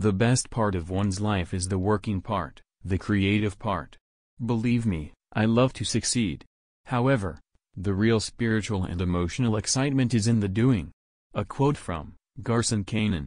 The best part of one's life is the working part, the creative part. Believe me, I love to succeed. However, the real spiritual and emotional excitement is in the doing. A quote from Garson Kanin